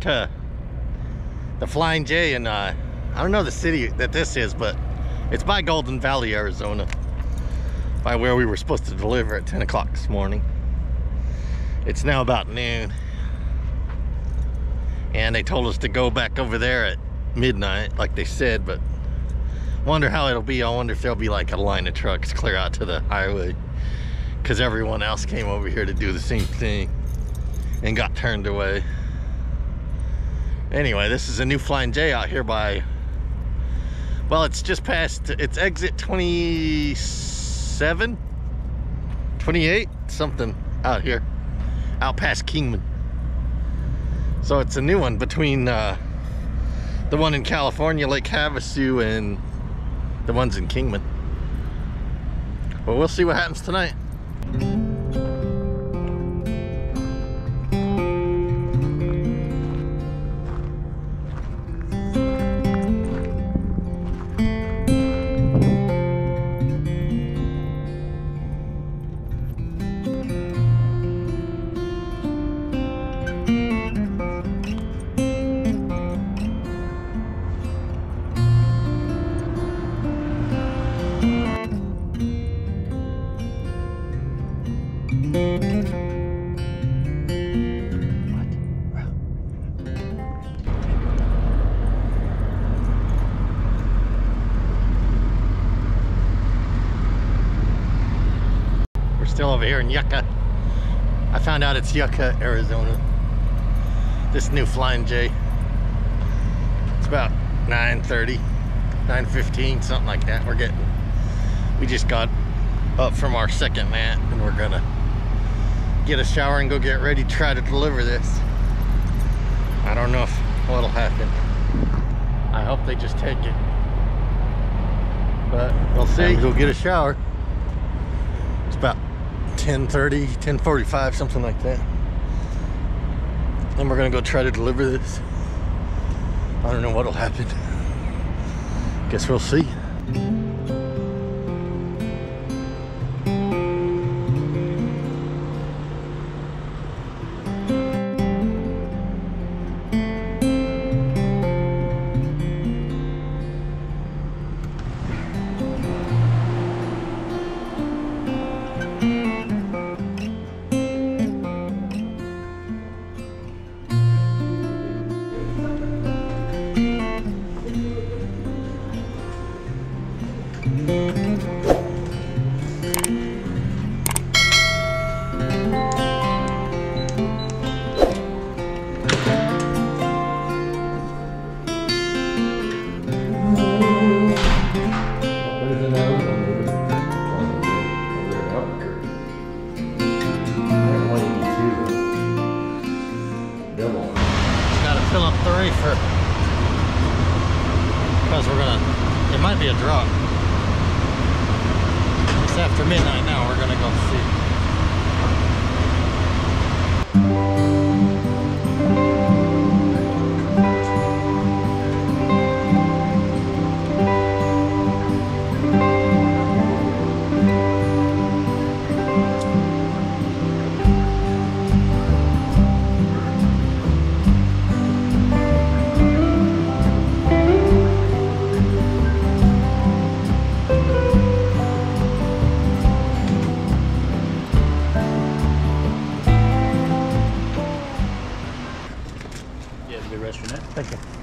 to the Flying J and uh, I don't know the city that this is, but it's by Golden Valley, Arizona. By where we were supposed to deliver at 10 o'clock this morning. It's now about noon. And they told us to go back over there at midnight, like they said, but wonder how it'll be. I wonder if there'll be like a line of trucks clear out to the highway. Because everyone else came over here to do the same thing and got turned away. Anyway, this is a new Flying J out here by, well, it's just past, it's exit 27, 28, something out here, out past Kingman. So it's a new one between uh, the one in California, Lake Havasu, and the ones in Kingman. Well, we'll see what happens tonight. Yucca. I found out it's Yucca, Arizona. This new Flying J. It's about 9.30, 9.15, something like that. We're getting, we just got up from our second mat and we're gonna get a shower and go get ready to try to deliver this. I don't know if what'll happen. I hope they just take it. But we'll see. Go get a shower. It's about 10:30, 10:45, something like that. And we're gonna go try to deliver this. I don't know what'll happen. Guess we'll see. The good rest of your neck. Thank you.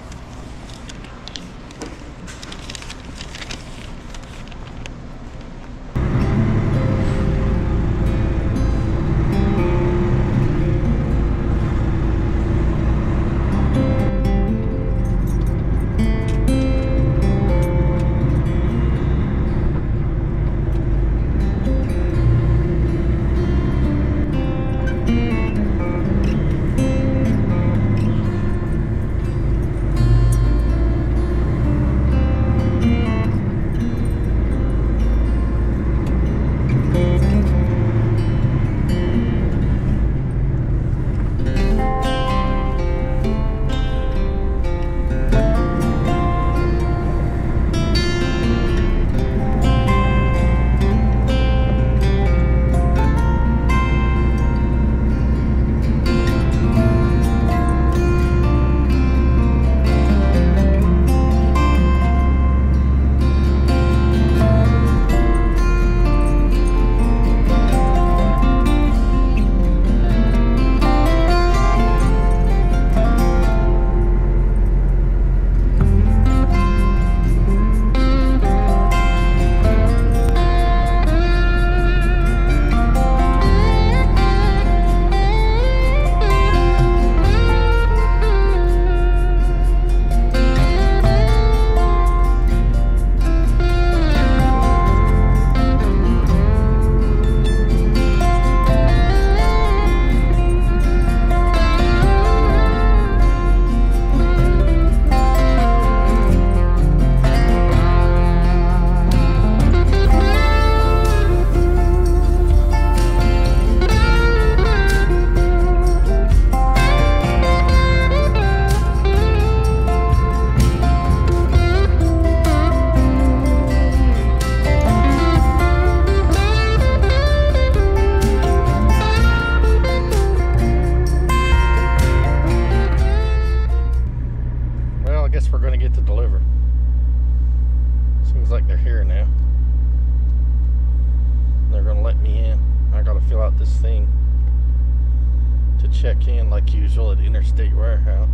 Usual at Interstate Warehouse.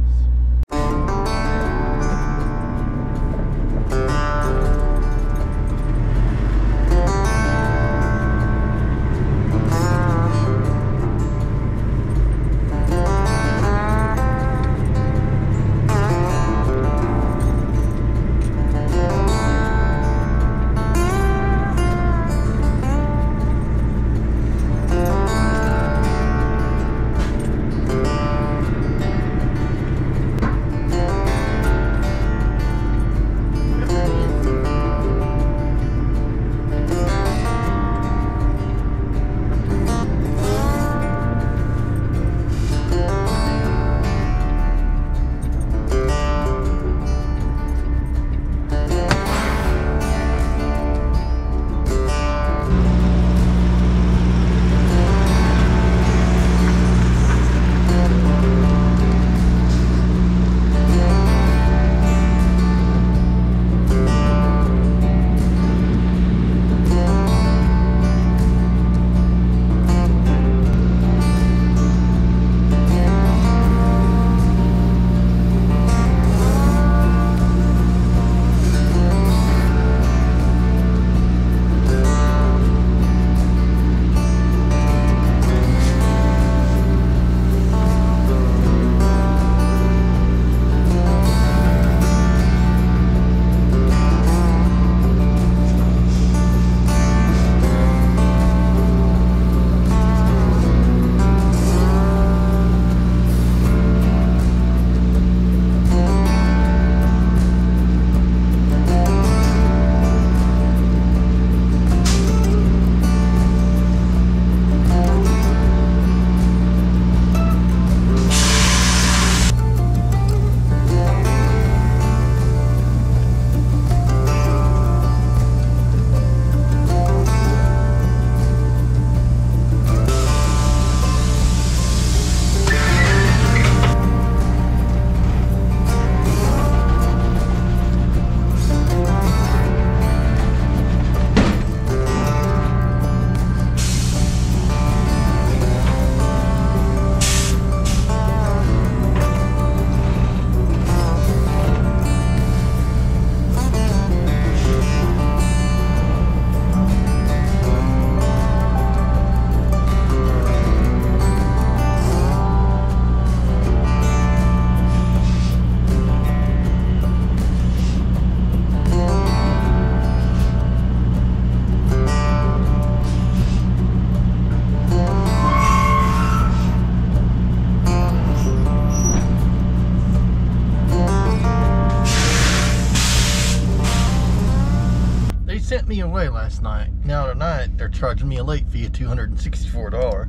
Last night. Now tonight they're charging me a late fee of $264.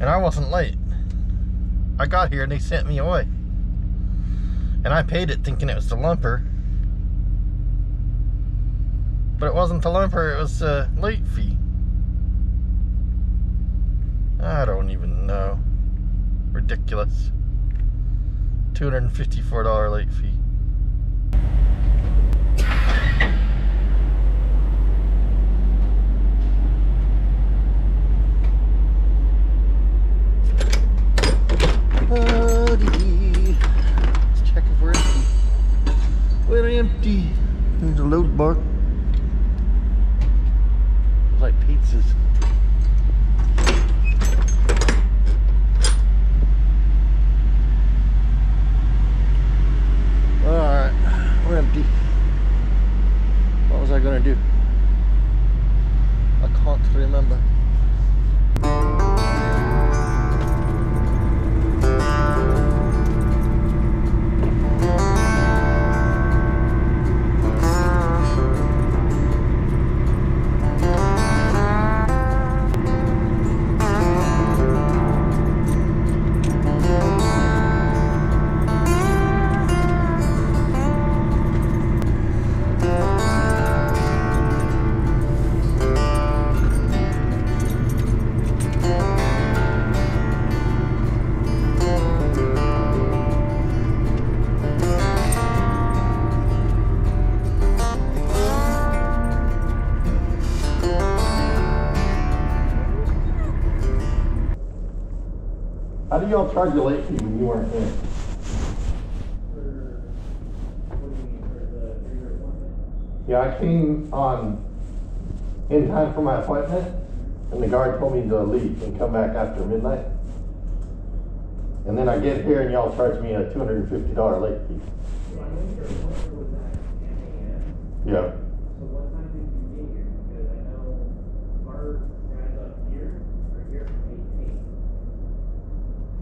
And I wasn't late. I got here and they sent me away. And I paid it thinking it was the lumper. But it wasn't the lumper, it was a late fee. I don't even know. Ridiculous. $254 late fee. Buddy. Let's check if we're empty. We're empty. There's a load bar. Like pizzas. Do y'all charge a late fee when you weren't here? For, what do you mean, for the, for your appointment? Yeah, I came on, in time for my appointment, and the guard told me to leave and come back after midnight. And then I get here and y'all charge me a two hundred and fifty dollar late fee. So I think your appointment was at ten AM, Yeah. so what time did you get here? Because I know our guys up here are here from eight to eight.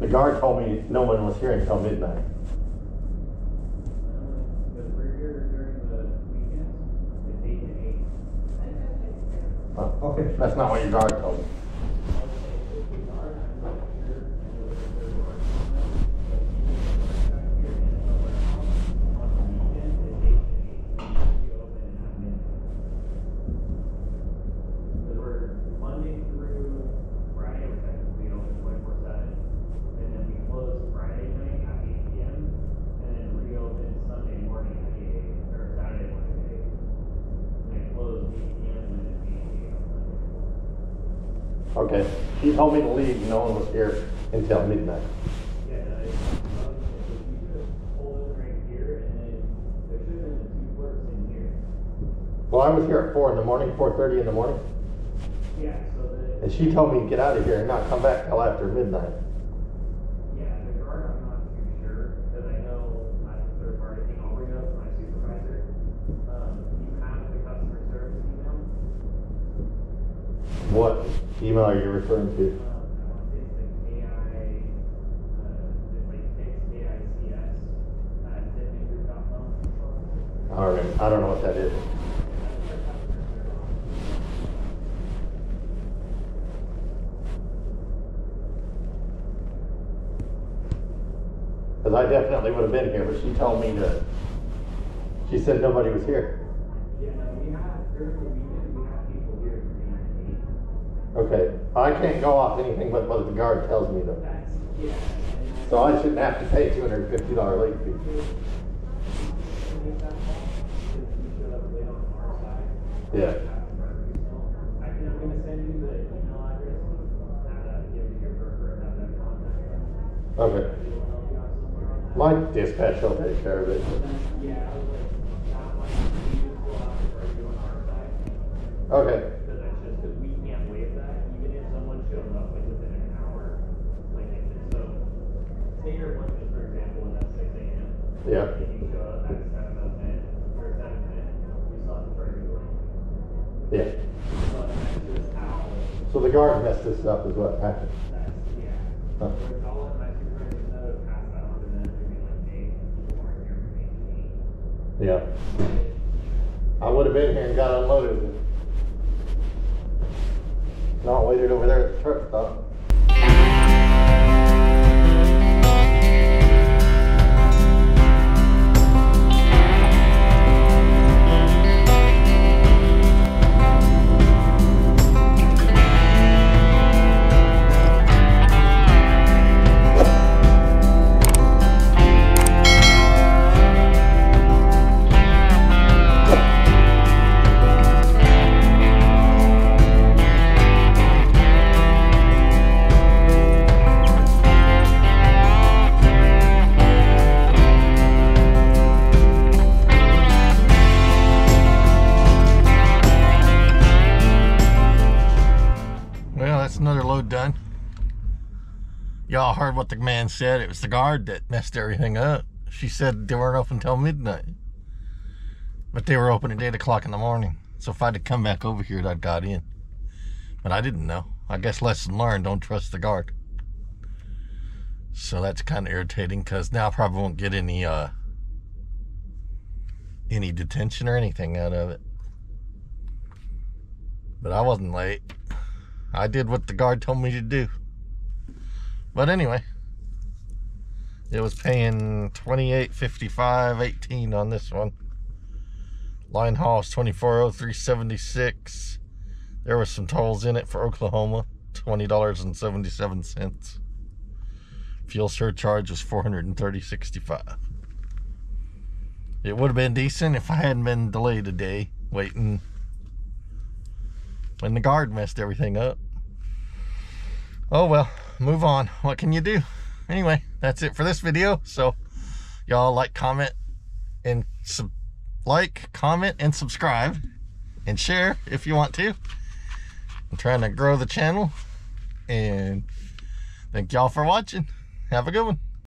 The guard told me no one was here until midnight. Because we're here during the weekends, it's eight to eight. Okay. That's not what your guard told me. Okay. He told me to leave, no one was here until midnight. Yeah, no, it's, if you could hold it right here, and then there should have been the two clerks in here. Well, I was here at four in the morning, four thirty in the morning, Yeah, so the, and she told me to get out of here and not come back till after midnight. yeah, the guard, I'm not too sure, because I know a third party thing, I'll bring up my supervisor. Um, you have the customer service email, What email are you referring to? at zipmangroup.com. I don't, know what that is. That's their customer service. Cause I definitely would have been here, but she told me to, she said nobody was here. Yeah, no, we during the weekend, Okay, I can't go off anything but what the guard tells me though. Yeah. So I shouldn't have to pay two hundred and fifty dollar late fee. Make that call, because we showed up late on our side. Yeah. I can, I'm gonna send you the email address, have that give to your broker, have that contact them. Okay. Maybe they'll help you out somewhere on that. My dispatch will take care of it. Yeah, I was like, that might be useful after you on our side. Okay, Because that's just, because we can't waive that, even if someone shows up like within an hour, like, if it's so. Say your appointment, for example, was at six AM. yeah, If you show up at seven oh ten, or seven ten, you still have to charge your late. yeah. So that's just how, So the guard messed this up is what happened. that's, yeah. Huh. So it's all in my supervisor's note, pass that on to them, they'd be like, hey, people aren't here from eight to eight. Yeah. I would have been here and got unloaded. Not waited over there at the truck stop. Y'all heard what the man said. It was the guard that messed everything up. She said they weren't open until midnight. But they were open at 8 o'clock in the morning. So if I'd have come back over here, I'd got in. But I didn't know. I guess lesson learned, don't trust the guard. So that's kind of irritating because now I probably won't get any uh any detention or anything out of it. But I wasn't late. I did what the guard told me to do. But anyway, it was paying twenty eight fifty five eighteen on this one. Line oh seventy six. There was some tolls in it for Oklahoma, twenty dollars and seventy seven cents. Fuel surcharge was four hundred and thirty sixty five. It would have been decent if I hadn't been delayed a day waiting when the guard messed everything up. Oh well, move on. What can you do? anyway, that's it for this video. So y'all like, comment, and sub like, comment, and subscribe, and share if you want to. I'm trying to grow the channel, and thank y'all for watching. Have a good one.